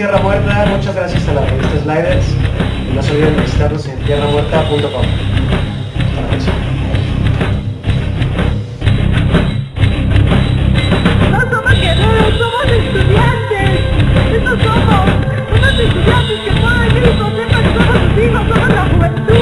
Tierra Muerta, muchas gracias a la revista Sliders y no se olviden visitarnos en tierramuerta.com. Hasta la próxima. estudiantes, unos estudiantes que pueden ir y conocer personas sus hijos, somos la juventud.